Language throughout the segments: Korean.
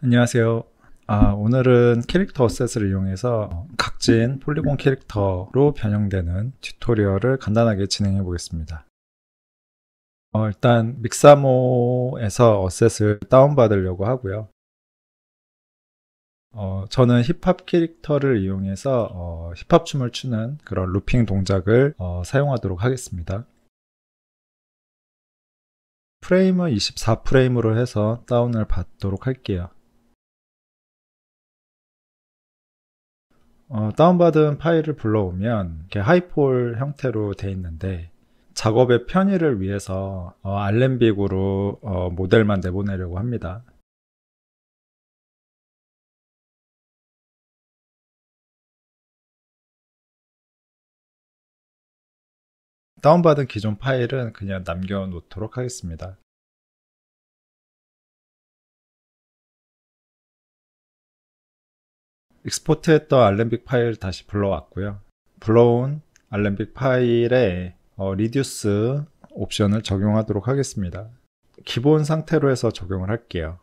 안녕하세요. 아, 오늘은 캐릭터 어셋을 이용해서 각진 폴리곤 캐릭터로 변형되는 튜토리얼을 간단하게 진행해 보겠습니다. 어, 일단 믹사모에서 어셋을 다운받으려고 하고요. 어, 저는 힙합 캐릭터를 이용해서 어, 힙합 춤을 추는 그런 루핑 동작을 어, 사용하도록 하겠습니다. 프레임은 24프레임으로 해서 다운을 받도록 할게요. 어, 다운받은 파일을 불러오면 이렇게 하이폴 형태로 되어 있는데 작업의 편의를 위해서 어, 알렌빅으로 어, 모델만 내보내려고 합니다. 다운받은 기존 파일은 그냥 남겨놓도록 하겠습니다. export했던 Alembic 파일 다시 불러왔고요. 불러온 Alembic 파일에 어, Reduce 옵션을 적용하도록 하겠습니다. 기본 상태로 해서 적용을 할게요.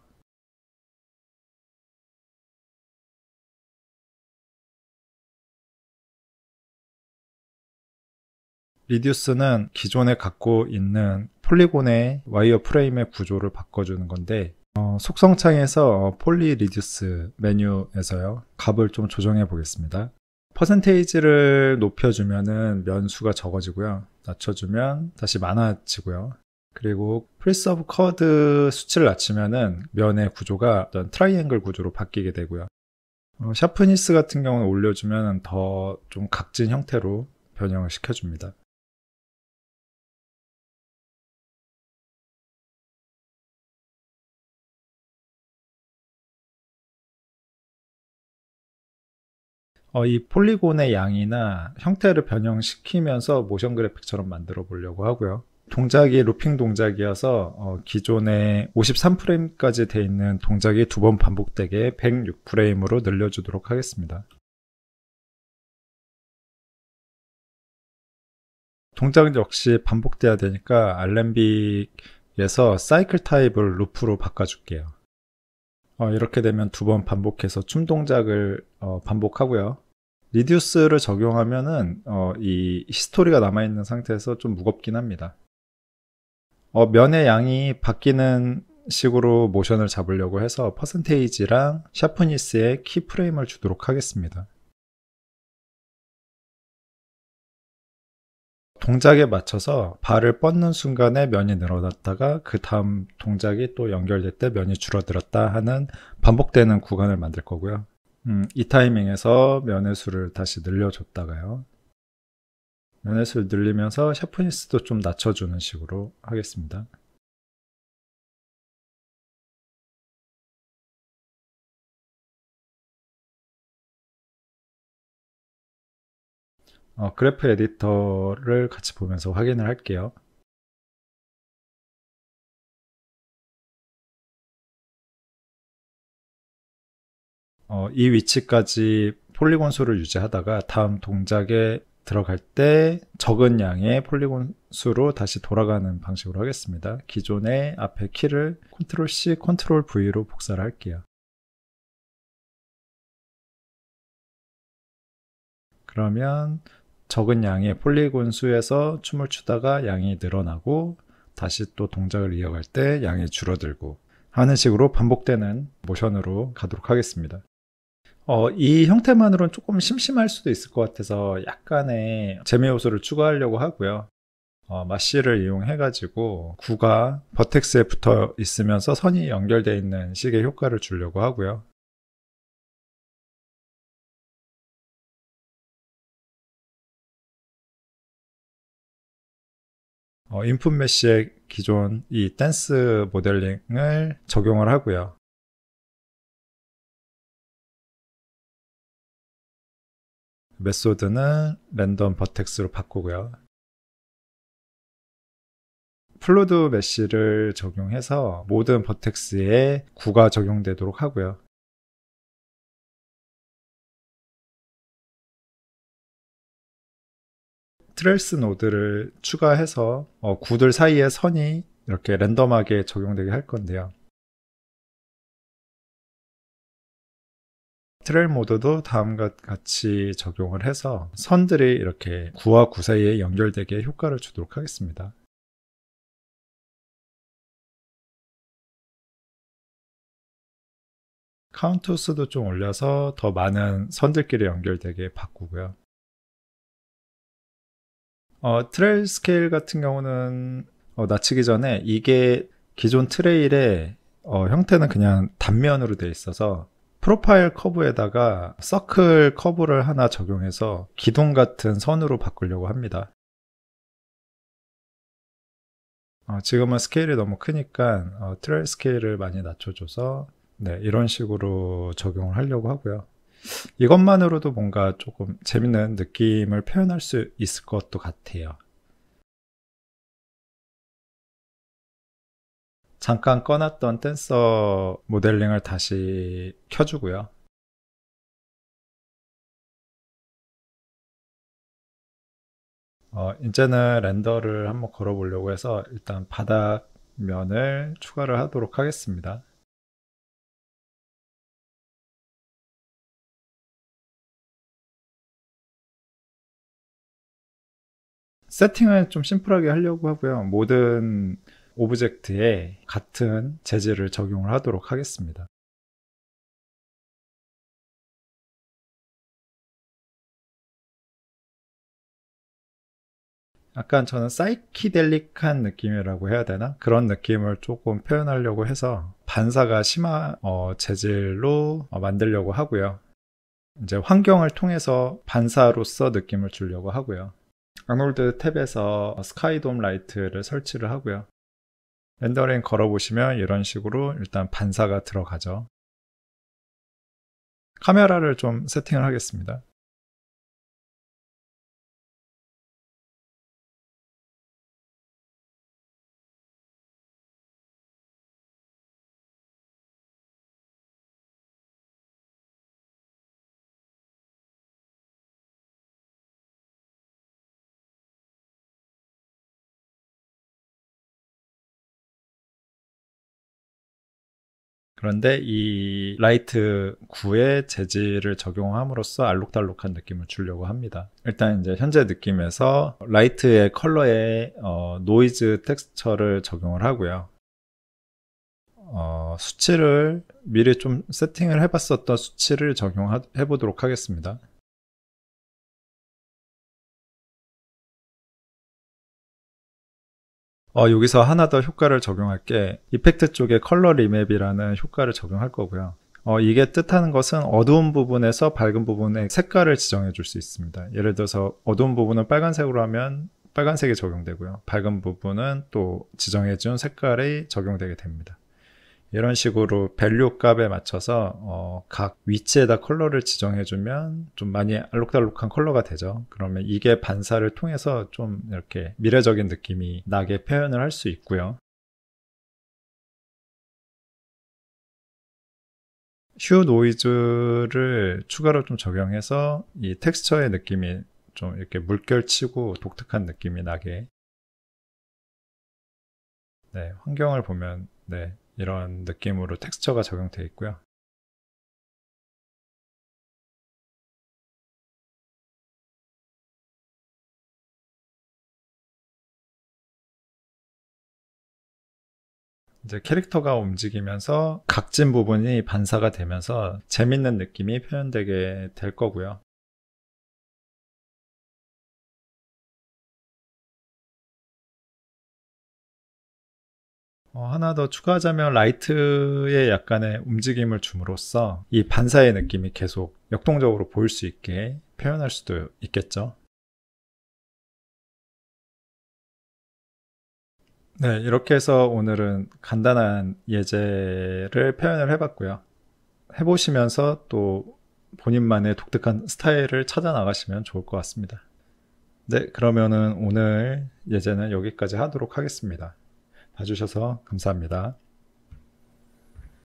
Reduce는 기존에 갖고 있는 polygon의 wire frame의 구조를 바꿔주는 건데 어, 속성창에서 Poly Reduce 메뉴에서요. 값을 좀 조정해 보겠습니다. 퍼센테이지를 높여주면은 면수가 적어지고요. 낮춰주면 다시 많아지고요. 그리고 Preserve Quads 수치를 낮추면은 면의 구조가 어떤 트라이앵글 구조로 바뀌게 되고요. 어, Sharpness 같은 경우는 올려주면 더 좀 각진 형태로 변형을 시켜줍니다 어, 이 폴리곤의 양이나 형태를 변형시키면서 모션 그래픽처럼 만들어 보려고 하고요. 동작이 루핑 동작이어서 어, 기존에 53프레임까지 돼 있는 동작이 두 번 반복되게 106프레임으로 늘려주도록 하겠습니다. 동작 역시 반복돼야 되니까 Alembic에서 Cycle Type을 Loop로 바꿔줄게요. 어, 이렇게 되면 두 번 반복해서 춤 동작을 어, 반복하고요. Reduce를 적용하면은 어, 이 history가 남아있는 상태에서 좀 무겁긴 합니다. 어, 면의 양이 바뀌는 식으로 모션을 잡으려고 해서 퍼센테이지랑 Sharpness에 keyframe을 주도록 하겠습니다. 동작에 맞춰서 발을 뻗는 순간에 면이 늘어났다가 그 다음 동작이 또 연결될 때 면이 줄어들었다 하는 반복되는 구간을 만들 거고요. 음, 이 타이밍에서 면의 수를 다시 늘려줬다가요. 면의 수를 늘리면서 샤프니스도 좀 낮춰주는 식으로 하겠습니다. 어, Graph Editor를 같이 보면서 확인을 할게요. 어, 이 위치까지 polygon 수를 유지하다가 다음 동작에 들어갈 때 적은 양의 polygon 수로 다시 돌아가는 방식으로 하겠습니다. 기존의 앞에 키를 Ctrl C, Ctrl V로 복사를 할게요. 그러면 적은 양의 폴리곤 수에서 춤을 추다가 양이 늘어나고 다시 또 동작을 이어갈 때 양이 줄어들고 하는 식으로 반복되는 모션으로 가도록 하겠습니다. 어, 이 형태만으로는 조금 심심할 수도 있을 것 같아서 약간의 재미 요소를 추가하려고 하고요. 어, 마시를 이용해가지고 구가 버텍스에 붙어 있으면서 선이 연결되어 있는 식의 효과를 주려고 하고요. 어, Input Mesh에 기존 이 댄스 모델링을 적용을 하고요. Method는 Random Vertex로 바꾸고요. Flood Mesh를 적용해서 모든 vertex에 구가 적용되도록 하고요. Trails node를 추가해서 어, 구들 사이에 선이 이렇게 random하게 적용되게 할 건데요. Trail Mode도 다음과 같이 적용을 해서 선들이 이렇게 구와 구 사이에 연결되게 효과를 주도록 하겠습니다. 카운트 수도 좀 올려서 더 많은 선들끼리 연결되게 바꾸고요. 어, Trail Scale 같은 경우는 어, 낮추기 전에 이게 기존 Trail의 어, 형태는 그냥 단면으로 되어 있어서 Profile Curve에다가 Circle Curve를 하나 적용해서 기둥 같은 선으로 바꾸려고 합니다. 어, 지금은 스케일이 너무 크니까 어, Trail Scale을 많이 낮춰줘서 네, 이런 식으로 적용을 하려고 하고요. 이것만으로도 뭔가 조금 재밌는 느낌을 표현할 수 있을 것도 같아요. 잠깐 꺼놨던 댄서 모델링을 다시 켜주고요. 어, 이제는 렌더를 한번 걸어보려고 해서 일단 바닥면을 추가를 하도록 하겠습니다. 세팅을 좀 심플하게 하려고 하고요. 모든 object에 같은 재질을 적용을 하도록 하겠습니다. 약간 저는 사이키델릭한 느낌이라고 해야 되나? 그런 느낌을 조금 표현하려고 해서 반사가 심한 어, 재질로 어, 만들려고 하고요. 이제 환경을 통해서 반사로서 느낌을 주려고 하고요. Arnold tab에서 Skydome Light를 설치를 하고요. rendering 걸어보시면 이런 식으로 일단 반사가 들어가죠. 카메라를 좀 세팅을 하겠습니다. 그런데 이 light 구의 재질을 적용함으로써 알록달록한 느낌을 주려고 합니다. 일단 이제 현재 느낌에서 light의 컬러에 어, Noise Texture를 적용을 하고요. 어, 수치를 미리 좀 세팅을 해봤었던 수치를 적용해 보도록 하겠습니다. 어, 여기서 하나 더 효과를 적용할 게 effect 쪽에 Color Remap이라는 효과를 적용할 거고요. 어, 이게 뜻하는 것은 어두운 부분에서 밝은 부분의 색깔을 지정해 줄 수 있습니다. 예를 들어서 어두운 부분은 빨간색으로 하면 빨간색이 적용되고요. 밝은 부분은 또 지정해 준 색깔이 적용되게 됩니다. 이런 식으로 value 값에 맞춰서 어, 각 위치에다 컬러를 지정해주면 좀 많이 알록달록한 컬러가 되죠. 그러면 이게 반사를 통해서 좀 이렇게 미래적인 느낌이 나게 표현을 할 수 있고요. 휴 노이즈를 추가로 좀 적용해서 이 텍스처의 느낌이 좀 이렇게 물결치고 독특한 느낌이 나게 네, 환경을 보면 네, 이런 느낌으로 텍스처가 적용되어 있고요. 이제 캐릭터가 움직이면서 각진 부분이 반사가 되면서 재밌는 느낌이 표현되게 될 거고요. 어, 하나 더 추가하자면 라이트의 약간의 움직임을 줌으로써 이 반사의 느낌이 계속 역동적으로 보일 수 있게 표현할 수도 있겠죠. 네, 이렇게 해서 오늘은 간단한 예제를 표현을 해봤고요. 해보시면서 또 본인만의 독특한 스타일을 찾아 나가시면 좋을 것 같습니다. 네, 그러면은 오늘 예제는 여기까지 하도록 하겠습니다. 봐주셔서 감사합니다.